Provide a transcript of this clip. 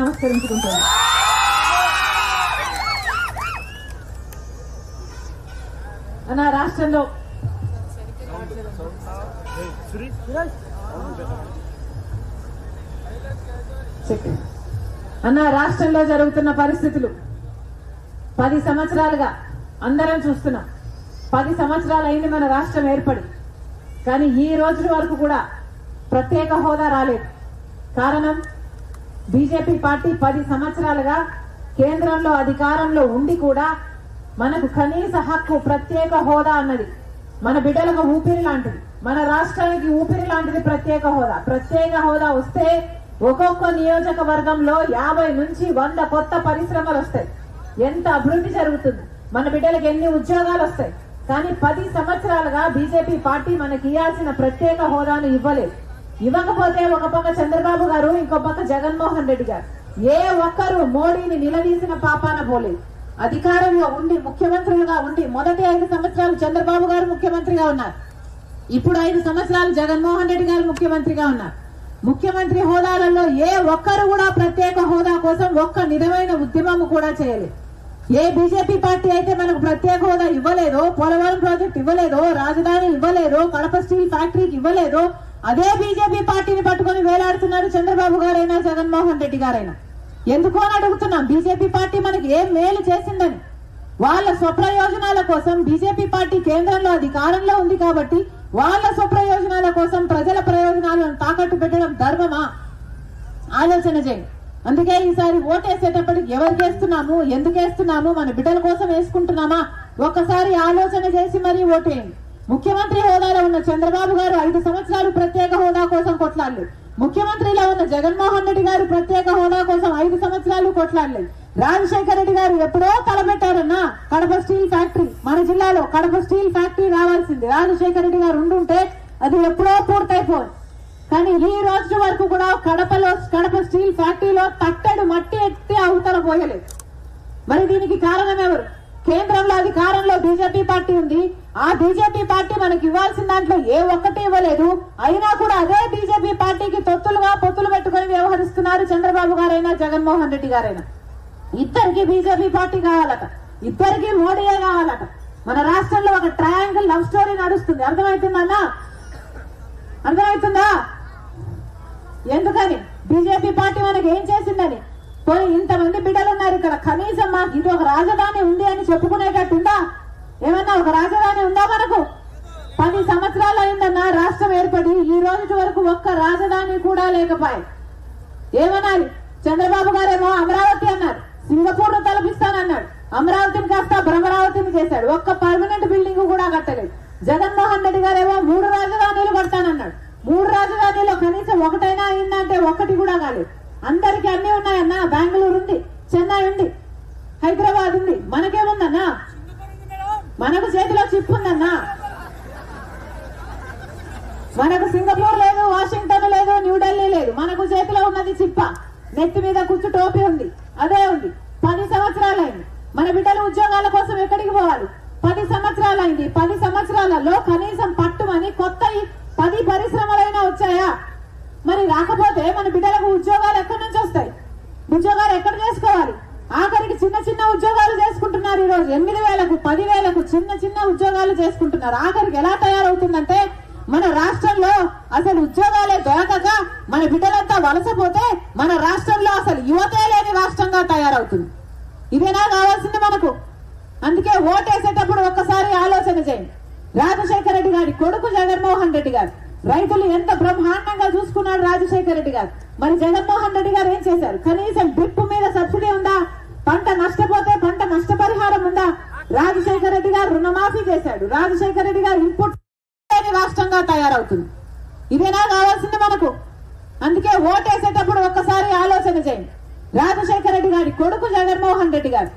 నమస్కరించుకుంటాను. నా రాష్ట్రంలో అన్న రాష్ట్రంలో జరుగుతున్న పరిస్థితులు. పది సంవత్సరాలుగా అందరం చూస్తున్నాం. పది సంవత్సరాలు అయింది మన రాష్ట్రం ఏర్పడి. కానీ ఈ రోజు వరకు కూడా ప్రత్యేక హోదా రాలేదు. కారణం? బీజేపీ పార్టీ పది సంవత్సరాలుగా కేంద్రంలో అధికారంలో ఉండి కూడా మనకు కనీస హక్కు ప్రత్యేక హోదా అన్నది. మన బిడ్డలకు ఊపిరి లాంటిది. మన రాష్ట్రానికి ఊపిరి లాంటిది ప్రత్యేక హోదా. ప్రత్యేక హోదా వస్తే ఒక్కొక్క నియోజకవర్గంలో యాభై నుంచి వంద కొత్త పరిశ్రమలు వస్తాయి. ఎంత అభివృద్ధి జరుగుతుంది? మన బిడ్డలకు ఎన్ని ఉద్యోగాలు వస్తాయి? కానీ పది సంవత్సరాలుగా బీజేపీ పార్టీ మనకి ఇవ్వాల్సిన ప్రత్యేక హోదాను ఇవ్వలేదు. ఇవ్వకపోతే ఒక పక్క చంద్రబాబు గారు ఇంకో పక్క జగన్మోహన్ రెడ్డి గారు. ఏ ఒక్కరు మోడీని నిలదీసిన పాపాన పోలేదు. అధికారంలో ఉండి ముఖ్యమంత్రులుగా ఉండి మొదటి ఐదు సంవత్సరాలు చంద్రబాబు గారు ముఖ్యమంత్రిగా ఉన్నారు. ఇప్పుడు ఐదు సంవత్సరాలు జగన్మోహన్ రెడ్డి గారు ముఖ్యమంత్రిగా ఉన్నారు. ముఖ్యమంత్రి హోదాలలో ఏ ఒక్కరు కూడా ప్రత్యేక హోదా కోసం ఒక్క నిజమైన ఉద్యమం కూడా చేయలేదు. ఏ బీజేపీ పార్టీ అయితే మనకు ప్రత్యేక హోదా ఇవ్వలేదో పోలవరం ప్రాజెక్ట్ ఇవ్వలేదో రాజధాని ఇవ్వలేదో కడప స్టీల్ ఫ్యాక్టరీకి ఇవ్వలేదో అదే బీజేపీ పార్టీని పట్టుకొని వేలాడుతున్నారు చంద్రబాబు గారైనా జగన్మోహన్ రెడ్డి గారైనా. ఎందుకు అని అడుగుతున్నాం. బీజేపీ పార్టీ మనకి ఏం మేలు చేసిందని. వాళ్ళ స్వప్రయోజనాల కోసం బీజేపీ పార్టీ కేంద్రంలో అధికారంలో ఉంది కాబట్టి వాళ్ళ స్వప్రయోజనాల కోసం ప్రజల ప్రయోజనాలను తాకట్టు పెట్టడం ధర్మమా? ఆలోచన చేయండి. అందుకే ఈసారి ఓటేసేటప్పటికి ఎవరికి వేస్తున్నాము ఎందుకు వేస్తున్నాము? మన బిడ్డల కోసం వేసుకుంటున్నామా? ఒక్కసారి ఆలోచన చేసి మరీ ఓటేయండి. ముఖ్యమంత్రి హోదాలో ఉన్న చంద్రబాబు గారు ఐదు సంవత్సరాలు ప్రత్యేక హోదా కోసం కొట్లాడలేదు. ముఖ్యమంత్రిలో ఉన్న జగన్మోహన్ రెడ్డి గారు ప్రత్యేక హోదా కోసం ఐదు సంవత్సరాలు కొట్లాడలేదు. రాజశేఖర రెడ్డి గారు ఎప్పుడో తలపెట్టారన్నా కడప స్టీల్ ఫ్యాక్టరీ. మన జిల్లాలో కడప స్టీల్ ఫ్యాక్టరీ రావాల్సింది. రాజశేఖర రెడ్డి గారు ఉండుంటే అది ఎప్పుడో పూర్తయిపోదు. కానీ ఈ రోజు వరకు కూడా కడపలో కడప స్టీల్ ఫ్యాక్టరీలో తట్టడు మట్టి ఎత్తి అవతల పోయలేదు. మరి దీనికి కారణం ఎవరు? కేంద్రంలో అధికారంలో బీజేపీ పార్టీ ఉంది. ఆ బీజేపీ పార్టీ మనకి ఇవ్వాల్సిన దాంట్లో ఏ ఒక్కటి ఇవ్వలేదు. అయినా కూడా అదే బీజేపీ పార్టీకి తొత్తులుగా పొత్తులు పెట్టుకొని వ్యవహరిస్తున్నారు చంద్రబాబు గారైనా జగన్మోహన్ రెడ్డి గారైనా. ఇద్దరికి బీజేపీ పార్టీ కావాలట. ఇద్దరికి మోడీయే కావాలట. మన రాష్ట్రంలో ఒక ట్రయాంగిల్ లవ్ స్టోరీ నడుస్తుంది. అర్థమవుతుందన్నా అర్థమవుతుందా ఎందుకని? బీజేపీ పార్టీ మనకి ఏం చేసిందని? పోయి ఇంతమంది బిడ్డలు ఉన్నారు ఇక్కడ. కనీసం మాకు ఇది ఒక రాజధాని ఉంది అని చెప్పుకునేటట్టుందా? ఏమన్నా ఒక రాజధాని ఉందా మనకు? పది సంవత్సరాలు అయిందన్న రాష్ట్రం ఏర్పడి ఈ రోజు వరకు ఒక్క రాజధాని కూడా లేకపోయి. ఏమన్నారు? చంద్రబాబు గారేమో అమరావతి అన్నారు. సింగపూర్ను తలపిస్తానన్నాడు. అమరావతిని కాస్త భ్రమరావతిని చేశాడు. ఒక్క పర్మనెంట్ బిల్డింగ్ కూడా కట్టలేదు. జగన్మోహన్ రెడ్డి గారేమో మూడు రాజధానులు కడతానన్నాడు మూడు రాజధానిలో కనీసం ఒకటైనా అయిందంటే ఒకటి కూడా కాలేదు. అందరికి అన్ని ఉన్నాయన్నా. బెంగళూరు ఉంది చెన్నై ఉంది హైదరాబాద్ ఉంది మనకేముందన్నా? మనకు చేతిలో చిప్ ఉందన్నా. మనకు సింగపూర్ లేదు వాషింగ్టన్ లేదు న్యూఢిల్లీ లేదు. మనకు చేతిలో ఉన్నది చిప్ప నెత్తి మీద కూర్చు టోపీ ఉంది. అదే ఉంది. పది సంవత్సరాలైంది. మన బిడ్డలు ఉద్యోగాల కోసం ఎక్కడికి పోవాలి? పది సంవత్సరాలైంది. పది సంవత్సరాలలో కనీసం పట్టుమని కొత్త పది పరిశ్రమలైనా వచ్చాయా? మరి రాకపోతే మన బిడ్డలకు ఉద్యోగాలు ఎక్కడి నుంచి వస్తాయి? ఉద్యోగాలు ఎక్కడ చేసుకోవాలి? చిన్న చిన్న ఉద్యోగాలు చేసుకుంటున్నారు ఈ రోజు ఎనిమిది వేలకు పదివేలకు చిన్న చిన్న ఉద్యోగాలు చేసుకుంటున్నారు. ఆఖరికి ఎలా తయారవుతుందంటే మన రాష్ట్రంలో అసలు ఉద్యోగాలే దొరకక మన బిడ్డలంతా వలసపోతే మన రాష్ట్రంలో అసలు యువతే లేని రాష్ట్రంగా తయారవుతుంది. ఇదేనా కావాల్సింది మనకు? అందుకే ఓటేసేటప్పుడు ఒక్కసారి ఆలోచన చేయండి. రాజశేఖర రెడ్డి గారి కొడుకు జగన్మోహన్ రెడ్డి గారు. రైతులు ఎంత బ్రహ్మాండంగా చూసుకున్నాడు రాజశేఖర రెడ్డి గారు. మరి జగన్మోహన్ రెడ్డి గారు ఏం చేశారు? కనీసం డ్రిప్ మీద సబ్సిడీ ఉందా? రాజశేఖర రెడ్డి గారు రుణమాఫీ చేశాడు. రాజశేఖర రెడ్డి గారు ఇన్పుట్ రాష్ట్రంగా తయారవుతుంది. ఇదేనా కావాల్సింది మనకు? అందుకే ఓటేసేటప్పుడు ఒక్కసారి ఆలోచన చేయండి. రాజశేఖర రెడ్డి గారి కొడుకు జగన్మోహన్ రెడ్డి గారు.